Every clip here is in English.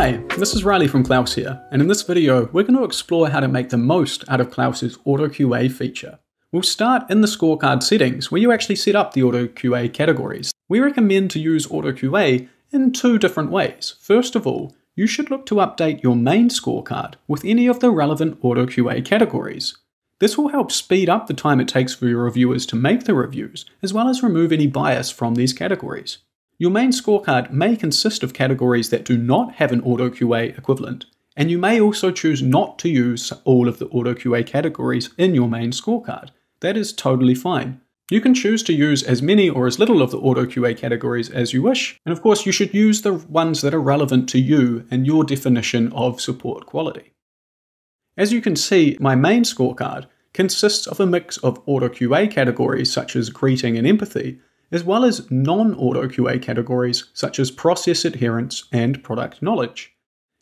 Hi, this is Riley from Klaus here, and in this video we're going to explore how to make the most out of Klaus's AutoQA feature. We'll start in the scorecard settings where you actually set up the AutoQA categories. We recommend to use AutoQA in two different ways. First of all, you should look to update your main scorecard with any of the relevant AutoQA categories. This will help speed up the time it takes for your reviewers to make the reviews, as well as remove any bias from these categories. Your main scorecard may consist of categories that do not have an AutoQA equivalent, and you may also choose not to use all of the AutoQA categories in your main scorecard. That is totally fine. You can choose to use as many or as little of the AutoQA categories as you wish, and of course you should use the ones that are relevant to you and your definition of support quality. As you can see, my main scorecard consists of a mix of AutoQA categories such as greeting and empathy, as well as non-auto QA categories such as process adherence and product knowledge.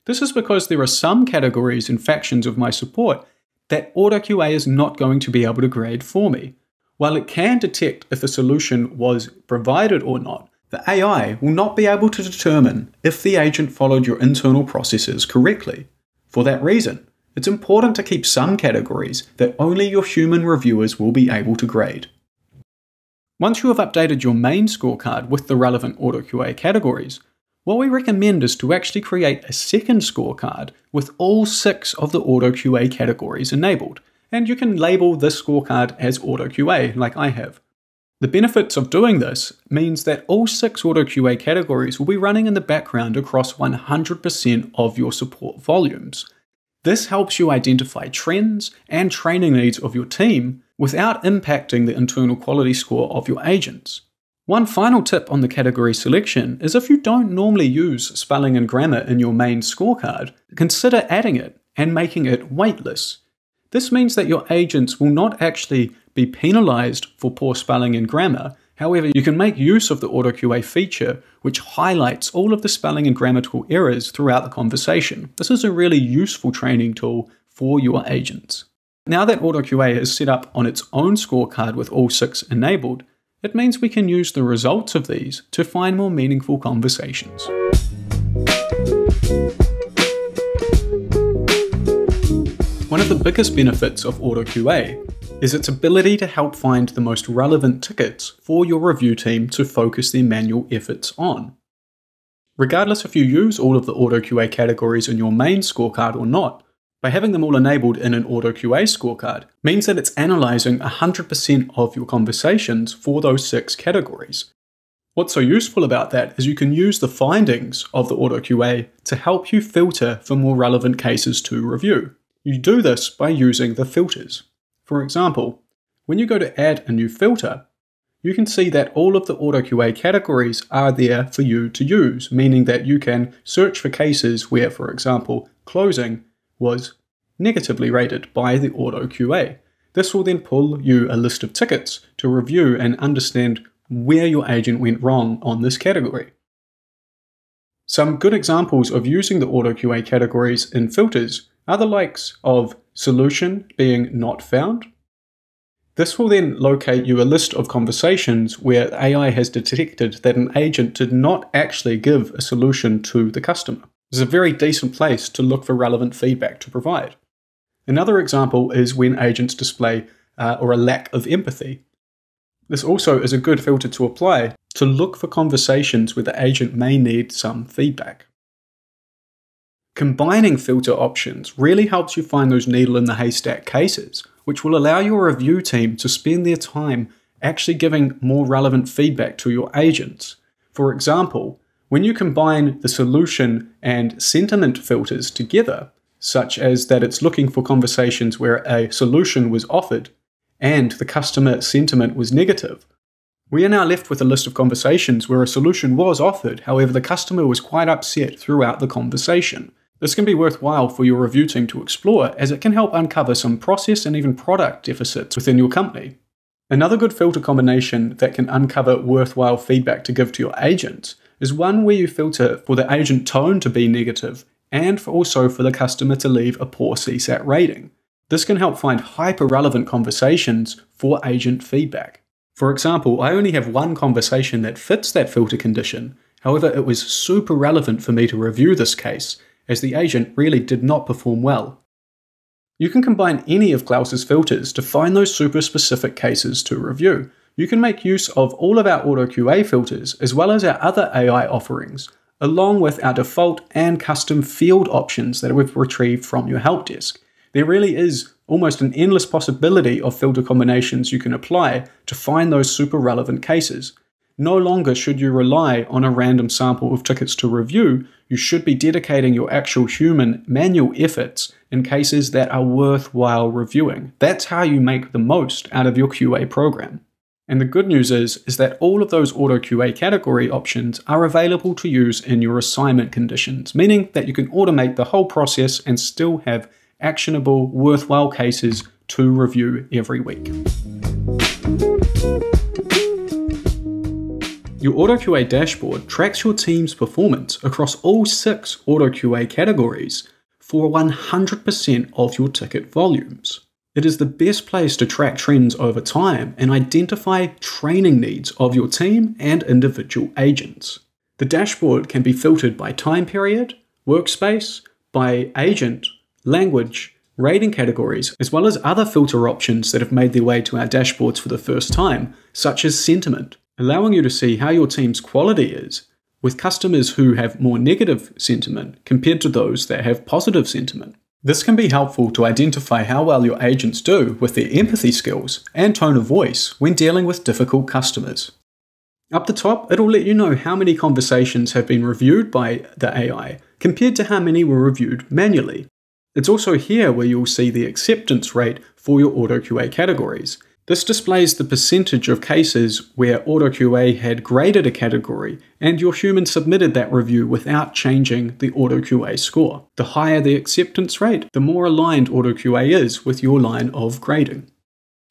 This is because there are some categories and factions of my support that auto QA is not going to be able to grade for me. While it can detect if a solution was provided or not, the AI will not be able to determine if the agent followed your internal processes correctly. For that reason, it's important to keep some categories that only your human reviewers will be able to grade. Once you have updated your main scorecard with the relevant AutoQA categories, what we recommend is to actually create a second scorecard with all six of the AutoQA categories enabled, and you can label this scorecard as AutoQA like I have. The benefits of doing this means that all six AutoQA categories will be running in the background across 100% of your support volumes. This helps you identify trends and training needs of your team without impacting the internal quality score of your agents. One final tip on the category selection is if you don't normally use spelling and grammar in your main scorecard, consider adding it and making it weightless. This means that your agents will not actually be penalized for poor spelling and grammar. However, you can make use of the AutoQA feature, which highlights all of the spelling and grammatical errors throughout the conversation. This is a really useful training tool for your agents. Now that AutoQA is set up on its own scorecard with all six enabled, it means we can use the results of these to find more meaningful conversations. One of the biggest benefits of AutoQA is its ability to help find the most relevant tickets for your review team to focus their manual efforts on. Regardless if you use all of the AutoQA categories in your main scorecard or not, by having them all enabled in an auto QA scorecard means that it's analyzing 100% of your conversations for those six categories. What's so useful about that is you can use the findings of the auto QA to help you filter for more relevant cases to review. You do this by using the filters. For example, when you go to add a new filter, you can see that all of the auto QA categories are there for you to use, meaning that you can search for cases where, for example, closing was negatively rated by the auto QA. This will then pull you a list of tickets to review and understand where your agent went wrong on this category. Some good examples of using the auto QA categories in filters are the likes of solution being not found. This will then locate you a list of conversations where AI has detected that an agent did not actually give a solution to the customer is a very decent place to look for relevant feedback to provide. Another example is when agents display uh, or a lack of empathy. This also is a good filter to apply to look for conversations where the agent may need some feedback. Combining filter options really helps you find those needle in the haystack cases, which will allow your review team to spend their time actually giving more relevant feedback to your agents. For example, when you combine the solution and sentiment filters together, such as that it's looking for conversations where a solution was offered and the customer sentiment was negative, we are now left with a list of conversations where a solution was offered, however, the customer was quite upset throughout the conversation. This can be worthwhile for your review team to explore as it can help uncover some process and even product deficits within your company. Another good filter combination that can uncover worthwhile feedback to give to your agents is one where you filter for the agent tone to be negative and for also for the customer to leave a poor CSAT rating. This can help find hyper relevant conversations for agent feedback. For example, I only have one conversation that fits that filter condition. However, it was super relevant for me to review this case, as the agent really did not perform well. You can combine any of Klaus's filters to find those super specific cases to review. You can make use of all of our auto QA filters as well as our other AI offerings, along with our default and custom field options that we've retrieved from your help desk. There really is almost an endless possibility of filter combinations you can apply to find those super relevant cases. No longer should you rely on a random sample of tickets to review, you should be dedicating your actual human manual efforts in cases that are worthwhile reviewing. That's how you make the most out of your QA program. And the good news is, is that all of those auto QA category options are available to use in your assignment conditions, meaning that you can automate the whole process and still have actionable, worthwhile cases to review every week. Your AutoQA dashboard tracks your team's performance across all six AutoQA categories for 100% of your ticket volumes. It is the best place to track trends over time and identify training needs of your team and individual agents. The dashboard can be filtered by time period, workspace, by agent, language, rating categories, as well as other filter options that have made their way to our dashboards for the first time, such as sentiment, allowing you to see how your team's quality is with customers who have more negative sentiment compared to those that have positive sentiment. This can be helpful to identify how well your agents do with their empathy skills and tone of voice when dealing with difficult customers. Up the top, it'll let you know how many conversations have been reviewed by the AI compared to how many were reviewed manually. It's also here where you'll see the acceptance rate for your AutoQA categories, this displays the percentage of cases where AutoQA had graded a category and your human submitted that review without changing the AutoQA score. The higher the acceptance rate, the more aligned AutoQA is with your line of grading.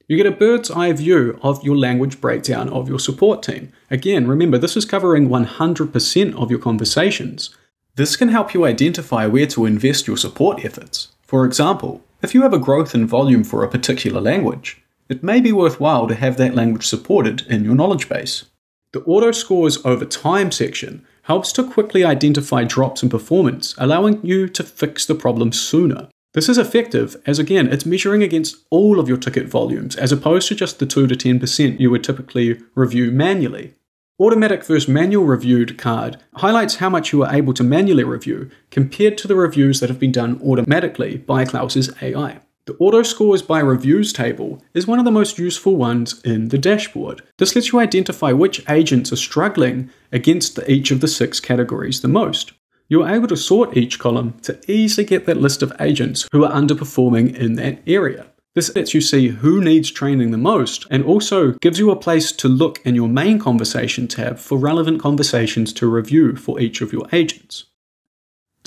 You get a bird's eye view of your language breakdown of your support team. Again, remember this is covering 100% of your conversations. This can help you identify where to invest your support efforts. For example, if you have a growth in volume for a particular language, it may be worthwhile to have that language supported in your knowledge base. The Auto Scores Over Time section helps to quickly identify drops in performance, allowing you to fix the problem sooner. This is effective as again, it's measuring against all of your ticket volumes as opposed to just the 2 to 10% you would typically review manually. Automatic versus manual reviewed card highlights how much you are able to manually review compared to the reviews that have been done automatically by Klaus's AI. The auto scores by reviews table is one of the most useful ones in the dashboard. This lets you identify which agents are struggling against each of the six categories the most. You're able to sort each column to easily get that list of agents who are underperforming in that area. This lets you see who needs training the most and also gives you a place to look in your main conversation tab for relevant conversations to review for each of your agents.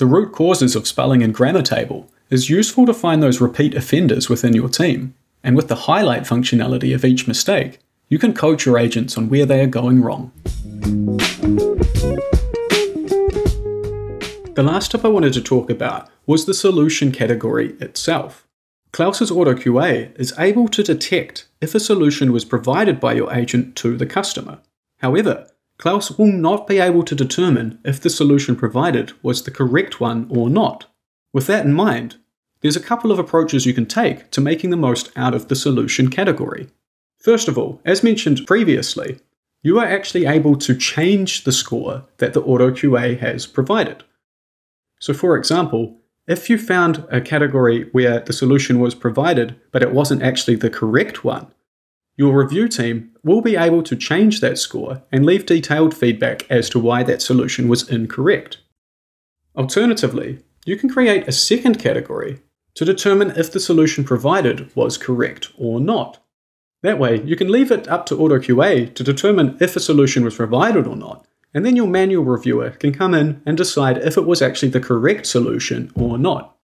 The root causes of spelling and grammar table is useful to find those repeat offenders within your team, and with the highlight functionality of each mistake, you can coach your agents on where they are going wrong. The last tip I wanted to talk about was the solution category itself. Klaus's AutoQA is able to detect if a solution was provided by your agent to the customer. However, Klaus will not be able to determine if the solution provided was the correct one or not. With that in mind, there's a couple of approaches you can take to making the most out of the solution category. First of all, as mentioned previously, you are actually able to change the score that the AutoQA has provided. So for example, if you found a category where the solution was provided, but it wasn't actually the correct one, your review team will be able to change that score and leave detailed feedback as to why that solution was incorrect. Alternatively, you can create a second category to determine if the solution provided was correct or not. That way, you can leave it up to AutoQA to determine if a solution was provided or not, and then your manual reviewer can come in and decide if it was actually the correct solution or not.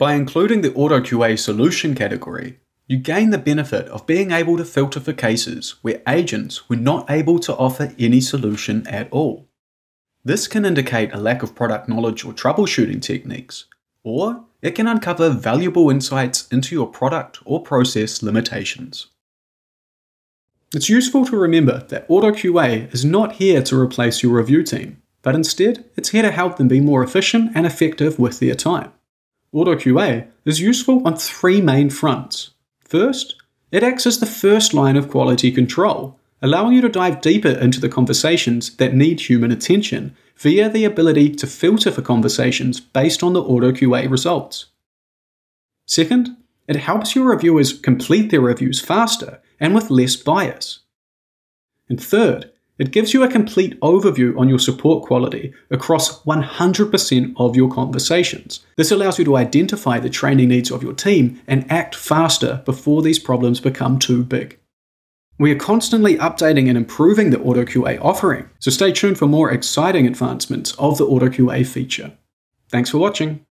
By including the AutoQA solution category, you gain the benefit of being able to filter for cases where agents were not able to offer any solution at all. This can indicate a lack of product knowledge or troubleshooting techniques, or it can uncover valuable insights into your product or process limitations. It's useful to remember that AutoQA is not here to replace your review team. but instead it's here to help them be more efficient and effective with their time. AutoQA is useful on three main fronts. First, it acts as the first line of quality control, allowing you to dive deeper into the conversations that need human attention via the ability to filter for conversations based on the AutoQA results. Second, it helps your reviewers complete their reviews faster and with less bias. And third, it gives you a complete overview on your support quality across 100% of your conversations. This allows you to identify the training needs of your team and act faster before these problems become too big. We are constantly updating and improving the AutoQA offering, so stay tuned for more exciting advancements of the AutoQA feature. Thanks for watching.